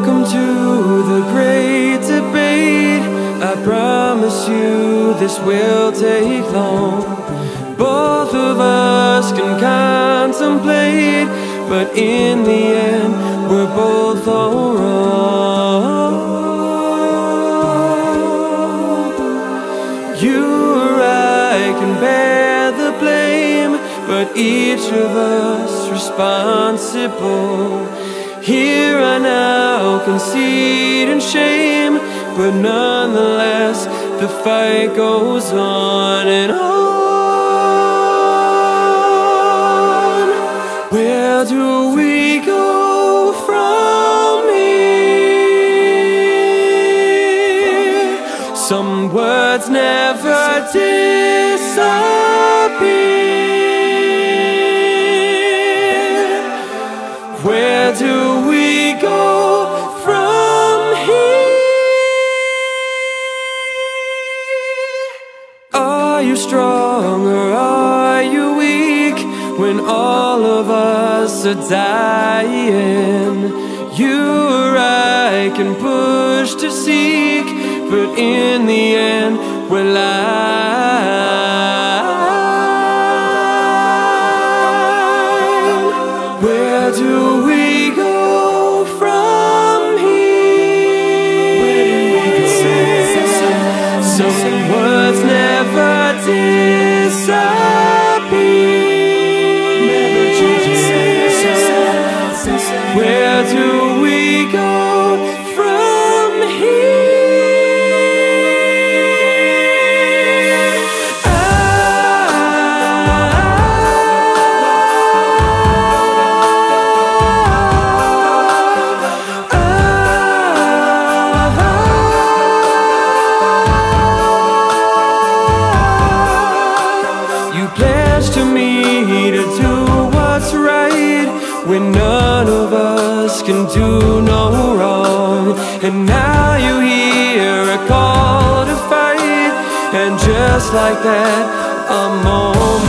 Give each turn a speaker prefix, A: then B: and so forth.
A: Welcome to the great debate. I promise you this will take long. Both of us can contemplate, but in the end, we're both all wrong. You or I can bear the blame, but each of us responsible. Here I now concede in shame, but nonetheless the fight goes on and on. Where do we go from here? Some words never disappear. Are you strong or are you weak when all of us are dying? You or I can push to seek, but in the end, we're lying. Pledged to do what's right when none of us can do no wrong. And now you hear a call to fight, and just like that, moment's gone.